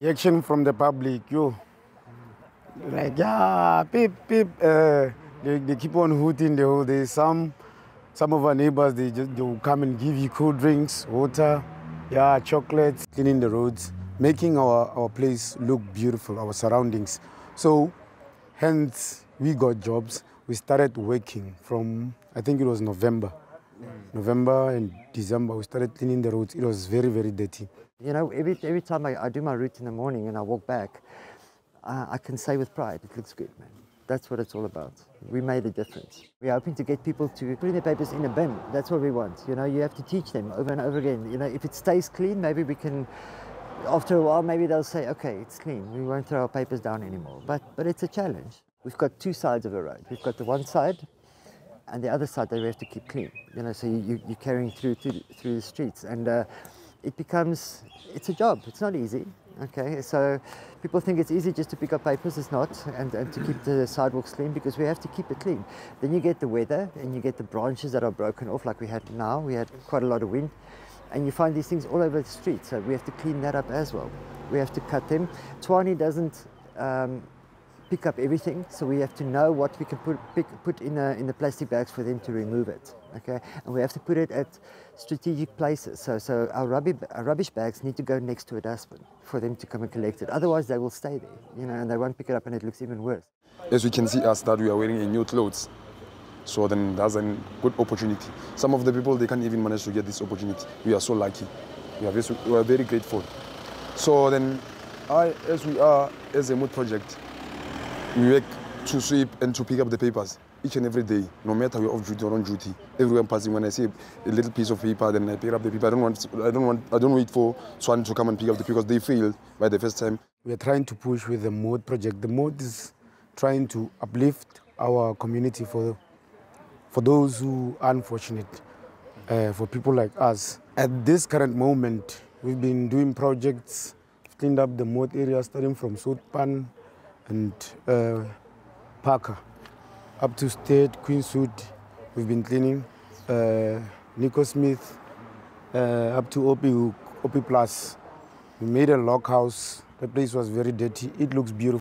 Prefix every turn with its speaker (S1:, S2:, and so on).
S1: Reaction from the public, yo. Like, yeah, peep, peep. Uh, they, they keep on hooting the whole day. Some, some of our neighbors, they just they will come and give you cool drinks, water, yeah, chocolates, cleaning the roads, making our, our place look beautiful, our surroundings. So, hence, we got jobs. We started working from, I think it was November. November and December, we started cleaning the roads. It was very, very dirty.
S2: You know, every, every time I, I do my route in the morning and I walk back, uh, I can say with pride, it looks good, man. That's what it's all about. We made a difference. We're hoping to get people to put their papers in a bin. That's what we want. You know, you have to teach them over and over again. You know, if it stays clean, maybe we can, after a while, maybe they'll say, okay, it's clean. We won't throw our papers down anymore. But, but it's a challenge. We've got two sides of a road. We've got the one side and the other side that we have to keep clean. You know, so you, you're carrying through, through, through the streets. And uh, it becomes, it's a job. It's not easy. Okay, so people think it's easy just to pick up papers. It's not, and, and to keep the sidewalks clean because we have to keep it clean. Then you get the weather and you get the branches that are broken off, like we had now. We had quite a lot of wind, and you find these things all over the street. So we have to clean that up as well. We have to cut them. Tshwane doesn't. Um, pick up everything, so we have to know what we can put, pick, put in, the, in the plastic bags for them to remove it. Okay, and we have to put it at strategic places. So, so our, rubbish, our rubbish bags need to go next to a dustbin for them to come and collect it. Otherwise, they will stay there, you know, and they won't pick it up, and it looks even worse.
S3: As we can see us that we are wearing a new clothes, so then that's a good opportunity. Some of the people they can't even manage to get this opportunity. We are so lucky. We are very, we are very grateful. So then, I, as we are as a Moot project, we work to sweep and to pick up the papers each and every day, no matter we're off duty or on duty. Everywhere I'm passing, when I see a little piece of paper, then I pick up the paper. I don't want, I don't want, I don't wait for someone to come and pick up the paper because they failed by the first time.
S1: We are trying to push with the Moot project. The Moot is trying to uplift our community for, for those who are unfortunate, uh, for people like us. At this current moment, we've been doing projects, cleaned up the Moot area, starting from Soutpan, and uh, Parker. Up to State, Queenswood, we've been cleaning. Uh, Nico Smith, uh, up to OP, OP Plus. We made a lock house. The place was very dirty. It looks beautiful.